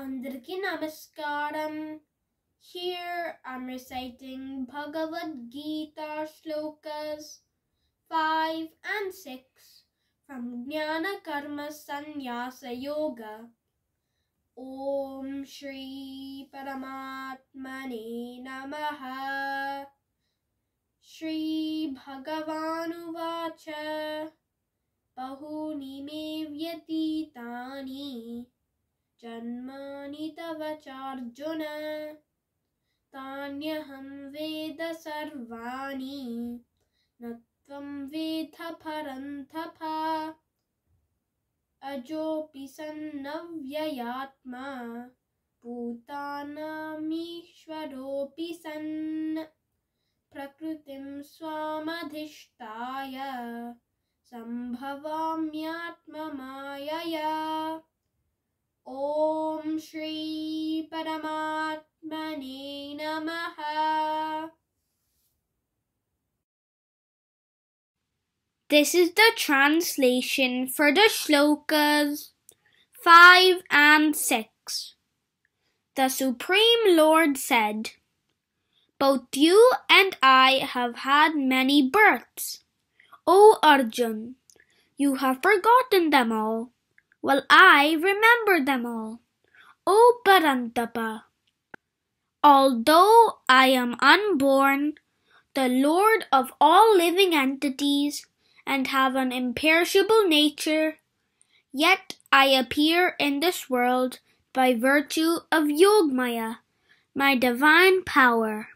Namaskaram. Here I'm reciting Bhagavad Gita shlokas 5 and 6 from Jnana Karma Sannyasa Yoga. Om Shri Paramatmane Namaha Shri Bhagavanuvacha Bahuni me जन्मानि तव चार्जुन। तान्यहं वेद सर्वाणि, न त्वं वेद परन्तप। अजोऽपि सन्नव्ययात्मा, भूतानामीश्वरोऽपि सन्। प्रकृतिं स्वामधिष्ठाय, सम्भवाम्यात्ममायया। ॐ श्री परमात्मने नमः This is the translation for the shlokas 5 and 6. The Supreme Lord said, Both you and I have had many births. O Arjun, you have forgotten them all while I remember them all. Oh, o Parantapa! Although I am unborn, the Lord of all living entities, and have an imperishable nature, yet I appear in this world by virtue of Yogmaya, my divine power.